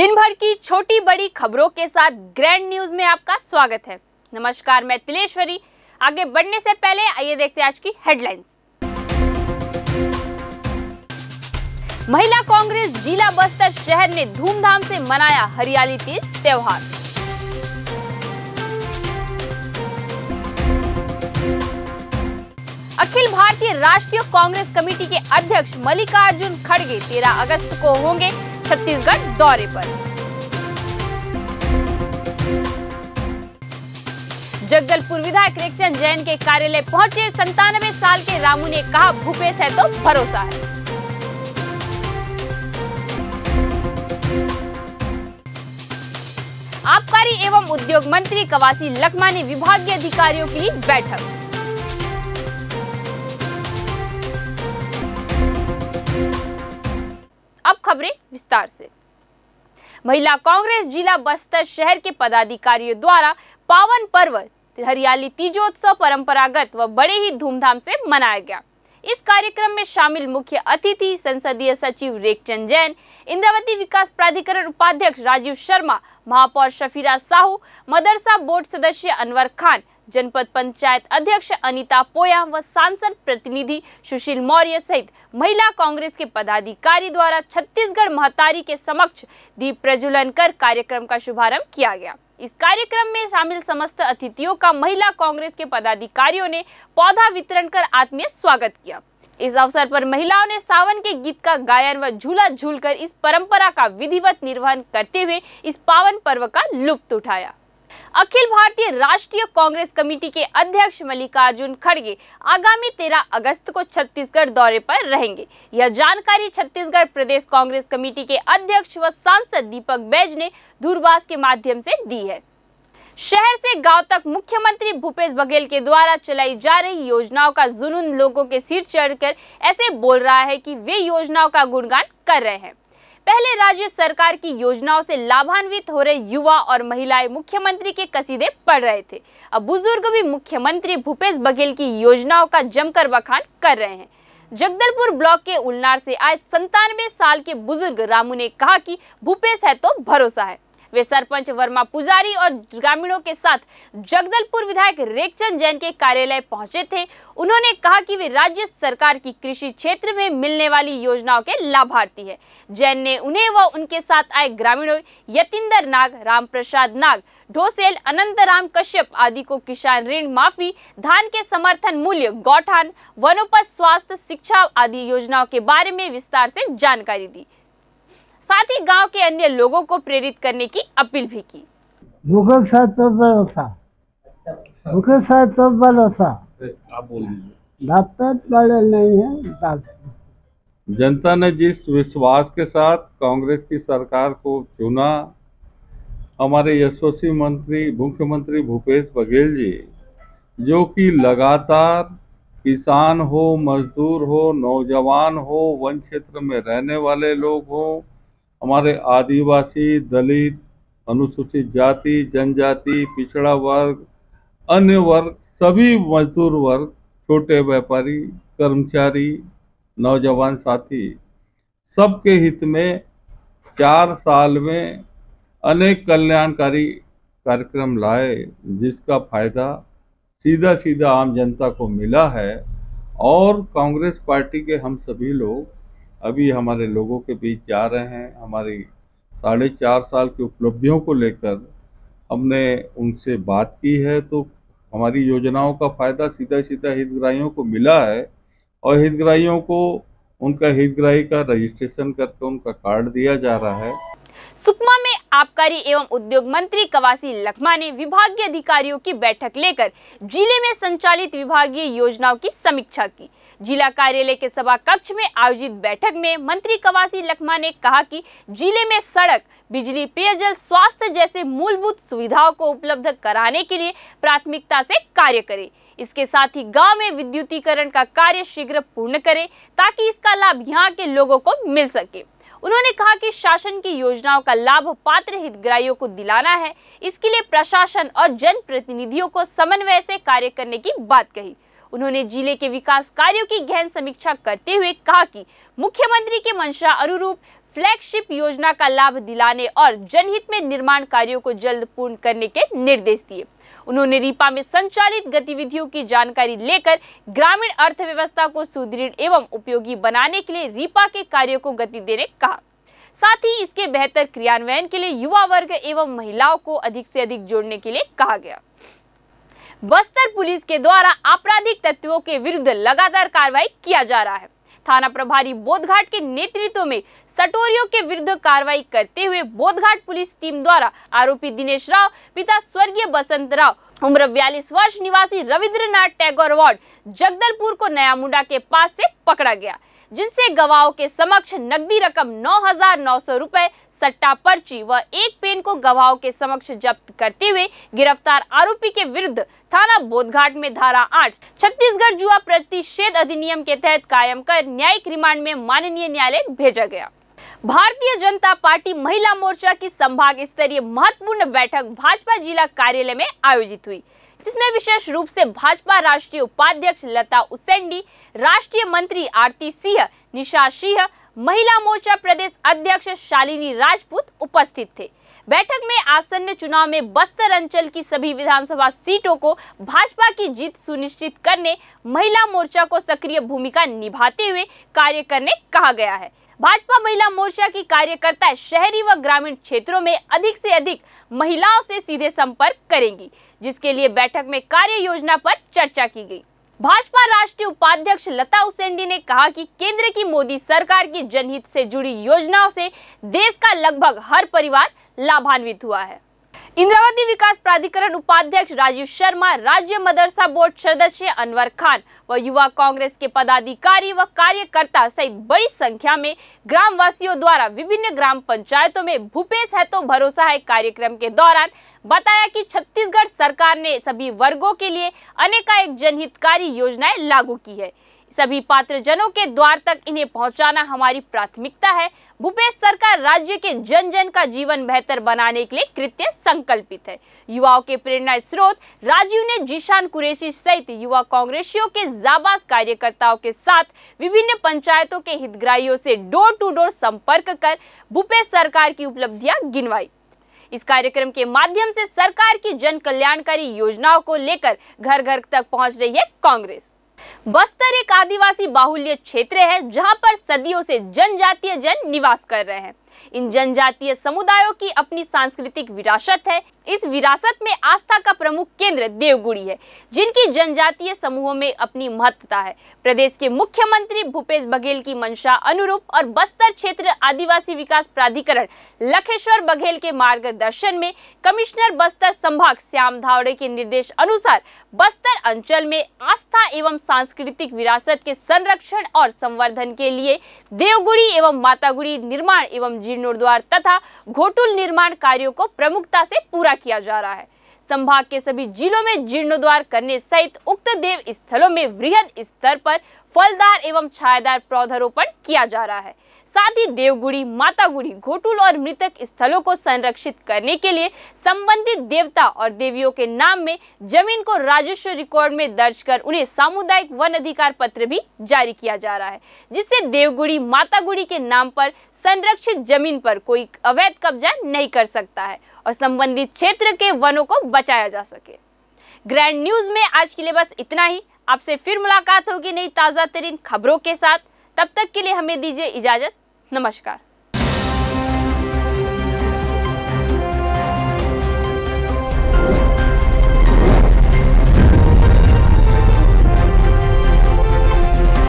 दिन भर की छोटी बड़ी खबरों के साथ ग्रैंड न्यूज़ में आपका स्वागत है। नमस्कार, मैं तिलेश्वरी। आगे बढ़ने से पहले आइए देखते हैं आज की हेडलाइंस। महिला कांग्रेस जिला बस्तर शहर ने धूमधाम से मनाया हरियाली तीज त्योहार। अखिल भारतीय राष्ट्रीय कांग्रेस कमेटी के अध्यक्ष मल्लिकार्जुन खड़गे 13 अगस्त को होंगे छत्तीसगढ़ दौरे पर। जगदलपुर विधायक रेखचंद जैन के कार्यालय पहुँचे संतानवे साल के रामू ने कहा, भूपेश है तो भरोसा है। आबकारी एवं उद्योग मंत्री कवासी लखमा ने विभागीय अधिकारियों की बैठक। विस्तार से। महिला कांग्रेस जिला बस्तर शहर के पदाधिकारियों द्वारा पावन पर्व, हरियाली तीजोत्सव परंपरागत व बड़े ही धूमधाम से मनाया गया। इस कार्यक्रम में शामिल मुख्य अतिथि संसदीय सचिव रेखचंद जैन, इंद्रावती विकास प्राधिकरण उपाध्यक्ष राजीव शर्मा, महापौर शफीरा साहू, मदरसा बोर्ड सदस्य अनवर खान जनपद पंचायत अध्यक्ष अनिता पोया व सांसद प्रतिनिधि सुशील मौर्य सहित महिला कांग्रेस के पदाधिकारी द्वारा छत्तीसगढ़ महतारी के समक्ष दीप प्रज्वलन कर कार्यक्रम का शुभारंभ किया गया। इस कार्यक्रम में शामिल समस्त अतिथियों का महिला कांग्रेस के पदाधिकारियों ने पौधा वितरण कर आत्मीय स्वागत किया। इस अवसर पर महिलाओं ने सावन के गीत का गायन व झूला झूलकर इस परंपरा का विधिवत निर्वहन करते हुए इस पावन पर्व का लुत्फ उठाया। अखिल भारतीय राष्ट्रीय कांग्रेस कमेटी के अध्यक्ष मल्लिकार्जुन खड़गे आगामी 13 अगस्त को छत्तीसगढ़ दौरे पर रहेंगे। यह जानकारी छत्तीसगढ़ प्रदेश कांग्रेस कमेटी के अध्यक्ष व सांसद दीपक बैज ने दूरभाष के माध्यम से दी है। शहर से गाँव तक मुख्यमंत्री भूपेश बघेल के द्वारा चलाई जा रही योजनाओं का जुनून लोगों के सिर चढ़कर ऐसे बोल रहा है कि वे योजनाओं का गुणगान कर रहे हैं। पहले राज्य सरकार की योजनाओं से लाभान्वित हो रहे युवा और महिलाएँ मुख्यमंत्री के कसीदे पढ़ रहे थे। अब बुज़ुर्ग भी मुख्यमंत्री भूपेश बघेल की योजनाओं का जमकर बखान कर रहे हैं। जगदलपुर ब्लॉक के उलनार से आए संतानवे साल के बुज़ुर्ग रामू ने कहा कि भूपेश है तो भरोसा है। वे सरपंच वर्मा पुजारी और ग्रामीणों के साथ जगदलपुर विधायक रेखचंद जैन के कार्यालय पहुँचे थे। उन्होंने कहा कि वे राज्य सरकार की कृषि क्षेत्र में मिलने वाली योजनाओं के लाभार्थी है। जैन ने उन्हें व उनके साथ आए ग्रामीणों यतिंदर नाग राम प्रसाद नाग, ढोसेल अनंत राम कश्यप आदि को किसान ऋण माफ़ी, धान के समर्थन मूल्य, गौठान, वनोपज स्वास्थ्य, शिक्षा आदि योजनाओं के बारे में विस्तार से जानकारी दी। साथ ही गाँव के अन्य लोगों को प्रेरित करने की अपील भी की। साथ तो भरोसा। तो भरोसा। आप बोल दीजिए। डॉक्टर बड़े नहीं है जनता ने जिस विश्वास के साथ कांग्रेस की सरकार को चुना हमारे यशस्वी मंत्री मुख्यमंत्री भूपेश बघेल जी जो कि लगातार किसान हो मजदूर हो नौजवान हो वन क्षेत्र में रहने वाले लोग हो हमारे आदिवासी, दलित, अनुसूचित जाति, जनजाति, पिछड़ा वर्ग, अन्य वर्ग, सभी मजदूर वर्ग, छोटे व्यापारी, कर्मचारी, नौजवान साथी, सबके हित में चार साल में अनेक कल्याणकारी कार्यक्रम लाए, जिसका फ़ायदा सीधा सीधा आम जनता को मिला है और कांग्रेस पार्टी के हम सभी लोग अभी हमारे लोगों के बीच जा रहे हैं। हमारी साढ़े चार साल की उपलब्धियों को लेकर हमने उनसे बात की है तो हमारी योजनाओं का फ़ायदा सीधा सीधा हितग्राहियों को मिला है और हितग्राहियों को उनका हितग्राही का रजिस्ट्रेशन करके उनका कार्ड दिया जा रहा है। सुकमा में आबकारी एवं उद्योग मंत्री कवासी लखमा ने विभागीय अधिकारियों की बैठक लेकर ज़िले में संचालित विभागीय योजनाओं की समीक्षा की। जिला कार्यालय के सभा कक्ष में आयोजित बैठक में मंत्री कवासी लखमा ने कहा कि ज़िले में सड़क, बिजली, पेयजल, स्वास्थ्य जैसे मूलभूत सुविधाओं को उपलब्ध कराने के लिए प्राथमिकता से कार्य करें। इसके साथ ही गाँव में विद्युतीकरण का कार्य शीघ्र पूर्ण करें ताकि इसका लाभ यहाँ के लोगों को मिल सके। उन्होंने कहा कि शासन की योजनाओं का लाभ पात्र हितग्राहियों को दिलाना है। इसके लिए प्रशासन और जनप्रतिनिधियों को समन्वय से कार्य करने की बात कही। उन्होंने ज़िले के विकास कार्यों की गहन समीक्षा करते हुए कहा कि मुख्यमंत्री के मंशा अनुरूप फ्लैगशिप योजना का लाभ दिलाने और जनहित में निर्माण कार्यों को जल्द पूर्ण करने के निर्देश दिए। उन्होंने रीपा में संचालित गतिविधियों की जानकारी लेकर ग्रामीण अर्थव्यवस्था को सुदृढ़ एवं उपयोगी बनाने के लिए रीपा के कार्यों को गति देने कहा। साथ ही इसके बेहतर क्रियान्वयन के लिए युवा वर्ग एवं महिलाओं को अधिक से अधिक जोड़ने के लिए कहा गया। बस्तर पुलिस के द्वारा आपराधिक तत्वों के विरुद्ध लगातार कार्रवाई किया जा रहा है। थाना प्रभारी बोधघाट के नेतृत्व में सटोरियों के विरुद्ध कार्रवाई करते हुए बोधघाट पुलिस टीम द्वारा आरोपी दिनेश राव, पिता स्वर्गीय बसंत राव, उम्र बयालीस वर्ष, निवासी रविंद्रनाथ टैगोर वार्ड, जगदलपुर को नया मुंडा के पास से पकड़ा गया, जिनसे गवाहों के समक्ष नकदी रकम नौ हज़ार नौ सौ रूपए सट्टा पर्ची व एक पेन को गवाहों के समक्ष जब्त करते हुए गिरफ़्तार आरोपी के विरुद्ध थाना बोधघाट में धारा आठ, छत्तीसगढ़ जुआ प्रतिषेध अधिनियम के तहत कायम कर न्यायिक रिमांड में माननीय न्यायालय भेजा गया। भारतीय जनता पार्टी महिला मोर्चा की संभाग स्तरीय महत्वपूर्ण बैठक भाजपा जिला कार्यालय में आयोजित हुई, जिसमें विशेष रूप से भाजपा राष्ट्रीय उपाध्यक्ष लता उसेंडी, राष्ट्रीय मंत्री आरती सिंह, निशा सिंह महिला मोर्चा प्रदेश अध्यक्ष शालिनी राजपूत उपस्थित थे। बैठक में आसन्न चुनाव में बस्तर अंचल की सभी विधानसभा सीटों को भाजपा की जीत सुनिश्चित करने, महिला मोर्चा को सक्रिय भूमिका निभाते हुए कार्य करने कहा गया है। भाजपा महिला मोर्चा की कार्यकर्ता शहरी व ग्रामीण क्षेत्रों में अधिक से अधिक महिलाओं से सीधे संपर्क करेंगी, जिसके लिए बैठक में कार्य योजना पर चर्चा की गई। भाजपा राष्ट्रीय उपाध्यक्ष लता उसेंडी ने कहा कि केंद्र की मोदी सरकार की जनहित से जुड़ी योजनाओं से देश का लगभग हर परिवार लाभान्वित हुआ है। इंद्रावती विकास प्राधिकरण उपाध्यक्ष राजीव शर्मा, राज्य मदरसा बोर्ड सदस्य अनवर खान व युवा कांग्रेस के पदाधिकारी व कार्यकर्ता सहित बड़ी संख्या में ग्राम वासियों द्वारा विभिन्न ग्राम पंचायतों में भूपेश है तो भरोसा है कार्यक्रम के दौरान। बताया कि छत्तीसगढ़ सरकार ने सभी वर्गों के लिए अनेकाएक जनहितकारी योजनाएँ लागू की है। सभी पात्र जनों के द्वार तक इन्हें पहुंचाना हमारी प्राथमिकता है। भूपेश सरकार राज्य के जन जन का जीवन बेहतर बनाने के लिए कृत्य संकल्पित है। युवाओं के प्रेरणा स्रोत, राजीव ने जीशान कुरेशी सहित युवा कांग्रेसियों के जाबाज कार्यकर्ताओं के साथ विभिन्न पंचायतों के हितग्राहियों से डोर टू डोर संपर्क कर भूपेश सरकार की उपलब्धियाँ गिनवाई। इस कार्यक्रम के माध्यम से सरकार की जन कल्याणकारी योजनाओं को लेकर घर घर तक पहुँच रही है कांग्रेस। बस्तर एक आदिवासी बाहुल्य क्षेत्र है, जहाँ पर सदियों से जनजातीय जन निवास कर रहे हैं। इन जनजातीय समुदायों की अपनी सांस्कृतिक विरासत है। इस विरासत में आस्था का प्रमुख केंद्र देवगुड़ी है, जिनकी जनजातीय समूहों में अपनी महत्वता है। प्रदेश के मुख्यमंत्री भूपेश बघेल की मंशा अनुरूप और बस्तर क्षेत्र आदिवासी विकास प्राधिकरण लखेश्वर बघेल के मार्गदर्शन में कमिश्नर बस्तर संभाग श्याम धावड़े के निर्देश अनुसार बस्तर अंचल में आस्था एवं सांस्कृतिक विरासत के संरक्षण और संवर्धन के लिए देवगुड़ी एवं मातागुड़ी निर्माण एवं जीर्णोद्वार तथा घोटुल निर्माण कार्यों को प्रमुखता से पूरा किया जा रहा है। संभाग के सभी जिलों में जीर्णोद्वार करने सहित उक्त देव स्थलों में वृहद स्तर पर फलदार एवं छायादार पौधारोपण किया जा रहा है। साथ ही देवगुड़ी, मातागुड़ी, घोटुल और मृतक स्थलों को संरक्षित करने के लिए संबंधित देवता और देवियों के नाम में ज़मीन को राजस्व रिकॉर्ड में दर्ज कर उन्हें सामुदायिक वन अधिकार पत्र भी जारी किया जा रहा है, जिससे देवगुड़ी, मातागुड़ी के नाम पर संरक्षित ज़मीन पर कोई अवैध कब्जा नहीं कर सकता है और संबंधित क्षेत्र के वनों को बचाया जा सके। ग्रैंड न्यूज़ में आज के लिए बस इतना ही। आपसे फिर मुलाकात होगी नई ताज़ा तरीन खबरों के साथ। तब तक के लिए हमें दीजिए इजाज़त। नमस्कार।